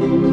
you.